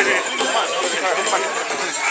まあ、まあ、ま、